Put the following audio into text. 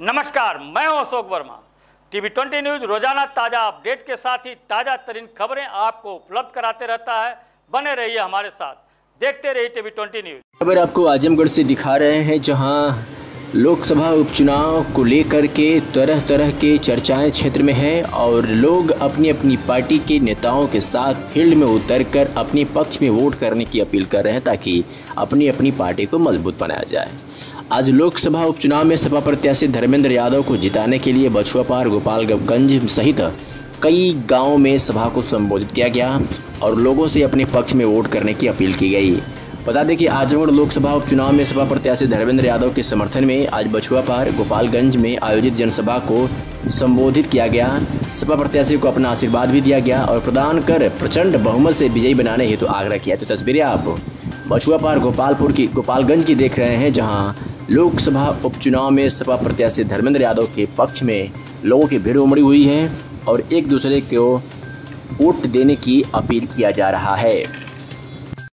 नमस्कार, मैं हूँ Ashok Verma. TV twenty news रोज़ाना ताज़ा अपडेट के साथ ही ताज़ा तरीन खबरें आपको उपलब्ध कराते रहता है। बने रहिए हमारे साथ। देखते रहिए टीवी ट्वेंटी न्यूज़। खबर आपको आजमगढ़ से दिखा रहे हैं, जहाँ लोकसभा उपचुनाव को लेकर के तरह तरह के चर्चाएँ क्षेत्र में हैं और लोग अपनी अपनी पार्टी के नेताओं के साथ फ़ील्ड में उतरकर अपने पक्ष में वोट करने की अपील कर रहे हैं ताकि अपनी अपनी पार्टी को मज़बूत बनाया जाए। आज लोकसभा उपचुनाव में सपा प्रत्याशी धर्मेंद्र यादव को जिताने के लिए बछुआपार गोपालगंज सहित कई गाँवों में सभा को संबोधित किया गया और लोगों से अपने पक्ष में वोट करने की अपील की गई। बता दें कि आजमगढ़ लोकसभा उपचुनाव में सपा प्रत्याशी धर्मेंद्र यादव के समर्थन में आज बछुआपार गोपालगंज में आयोजित जनसभा को संबोधित किया गया। सपा प्रत्याशी को अपना आशीर्वाद भी दिया गया और प्रदान कर प्रचंड बहुमत से विजयी बनाने हेतु तो आग्रह किया। तो तस्वीरें आप बछुआपार गोपालपुर की गोपालगंज की देख रहे हैं, जहाँ लोकसभा उपचुनाव में सपा प्रत्याशी धर्मेंद्र यादव के पक्ष में लोगों की भीड़ उमड़ी हुई है और एक दूसरे को वोट देने की अपील किया जा रहा है।